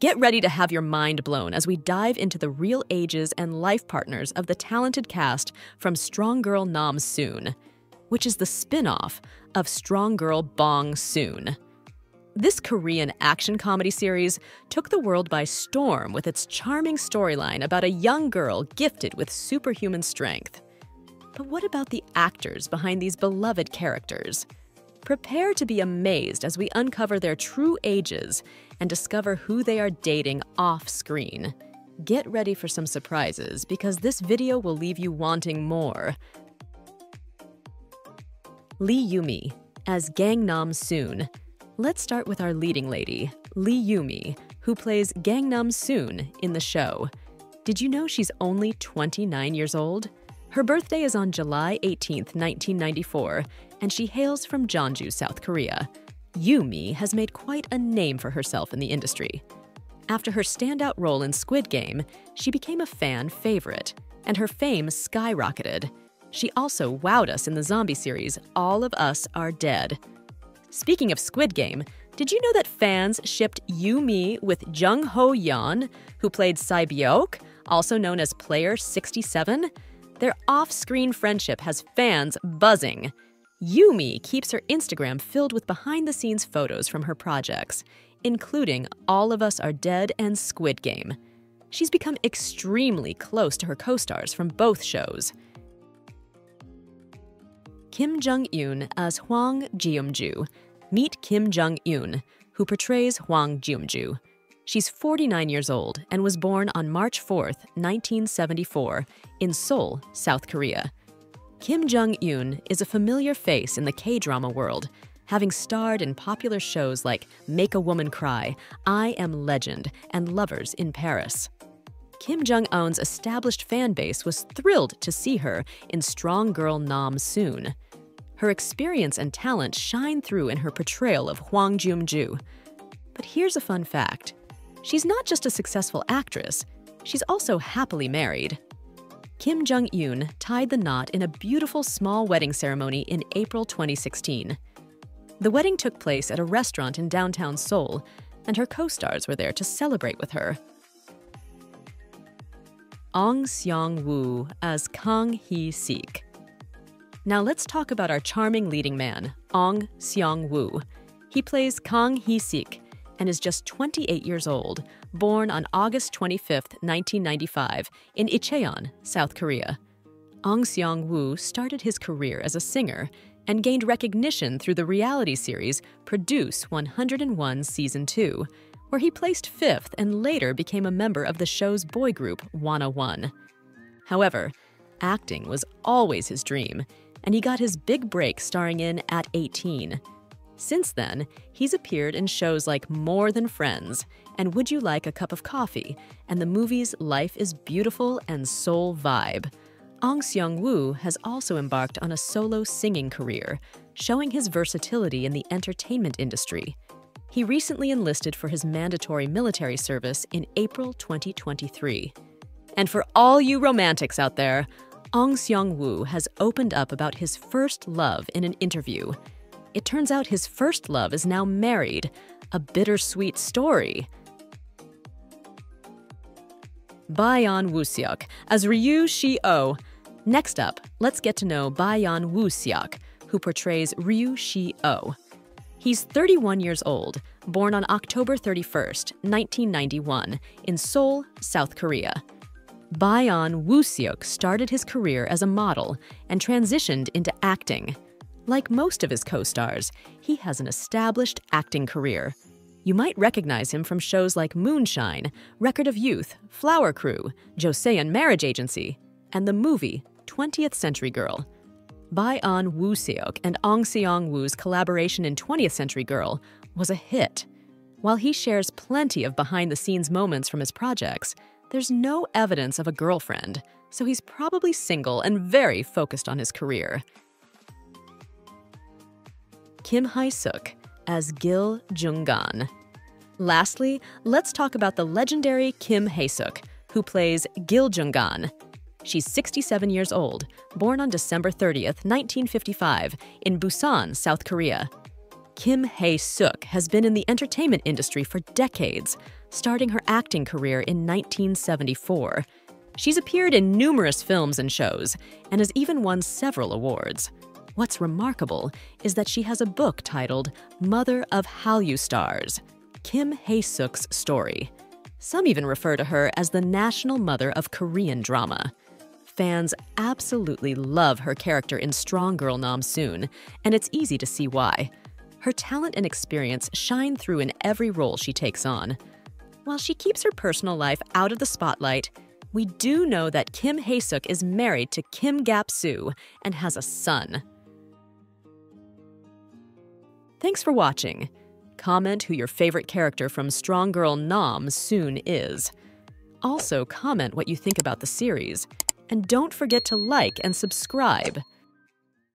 Get ready to have your mind blown as we dive into the real ages and life partners of the talented cast from Strong Girl Nam Soon, which is the spin off of Strong Girl Bong Soon. This Korean action comedy series took the world by storm with its charming storyline about a young girl gifted with superhuman strength. But what about the actors behind these beloved characters? Prepare to be amazed as we uncover their true ages and discover who they are dating off screen. Get ready for some surprises because this video will leave you wanting more. Lee Yumi as Kang Nam Soon. Let's start with our leading lady, Lee Yumi, who plays Kang Nam Soon in the show. Did you know she's only 29 years old? Her birthday is on July 18, 1994, and she hails from Jeonju, South Korea. Yumi has made quite a name for herself in the industry. After her standout role in Squid Game, she became a fan favorite, and her fame skyrocketed. She also wowed us in the zombie series All of Us Are Dead. Speaking of Squid Game, did you know that fans shipped Yumi with Jung Ho Yeon, who played Sae-byeok, also known as Player 67? Their off screen friendship has fans buzzing. Yumi keeps her Instagram filled with behind the scenes photos from her projects, including All of Us Are Dead and Squid Game. She's become extremely close to her co stars from both shows. Kim Jung Eun as Hwang Geum-ju. Meet Kim Jung Eun, who portrays Hwang Geum-ju. She's 49 years old and was born on March 4, 1974, in Seoul, South Korea. Kim Jung Eun is a familiar face in the K drama world, having starred in popular shows like Make a Woman Cry, I Am Legend, and Lovers in Paris. Kim Jung Eun's established fan base was thrilled to see her in Strong Girl Nam Soon. Her experience and talent shine through in her portrayal of Hwang Geum-ju. But here's a fun fact. She's not just a successful actress, she's also happily married. Kim Jung Eun tied the knot in a beautiful small wedding ceremony in April 2016. The wedding took place at a restaurant in downtown Seoul, and her co stars were there to celebrate with her. Ong Seong Woo as Kang Hee Sik. Now let's talk about our charming leading man, Ong Seong Woo. He plays Kang Hee Sik and is just 28 years old, born on August 25, 1995, in Icheon, South Korea. Ong Seong Woo started his career as a singer and gained recognition through the reality series Produce 101 Season 2, where he placed fifth and later became a member of the show's boy group 101. However, acting was always his dream, and he got his big break starring in At 18. Since then, he's appeared in shows like More Than Friends and Would You Like a Cup of Coffee and the movies Life is Beautiful and Soul Vibe. Ong Seong Woo has also embarked on a solo singing career, showing his versatility in the entertainment industry. He recently enlisted for his mandatory military service in April 2023. And for all you romantics out there, Ong Seong Woo has opened up about his first love in an interview. It turns out his first love is now married. A bittersweet story. Byeon Wooseok as Ryu Shi-oh. Next up, let's get to know Byeon Wooseok, who portrays Ryu Shi-oh. He's 31 years old, born on October 31st, 1991, in Seoul, South Korea. Byeon Wooseok started his career as a model and transitioned into acting. Like most of his co stars, he has an established acting career. You might recognize him from shows like Moonshine, Record of Youth, Flower Crew, Joseon Marriage Agency, and the movie 20th Century Girl. Byeon Woo Seok and Ong Seong Woo's collaboration in 20th Century Girl was a hit. While he shares plenty of behind the scenes moments from his projects, there's no evidence of a girlfriend, so he's probably single and very focused on his career. Kim Hae-suk as Gil Jung-gan. Lastly, let's talk about the legendary Kim Hae-suk, who plays Gil Jung-gan. She's 67 years old, born on December 30th, 1955, in Busan, South Korea. Kim Hae Suk has been in the entertainment industry for decades, starting her acting career in 1974. She's appeared in numerous films and shows and has even won several awards. What's remarkable is that she has a book titled Mother of Hallyu Stars Kim Hae Suk's Story. Some even refer to her as the national mother of Korean drama. Fans absolutely love her character in Strong Girl Nam Soon, and it's easy to see why. Her talent and experience shine through in every role she takes on. While she keeps her personal life out of the spotlight, we do know that Kim Hae Suk is married to Kim Gap Soo and has a son. Thanks for watching. Comment who your favorite character from Strong Girl Nam Soon is. Also, comment what you think about the series. And don't forget to like and subscribe.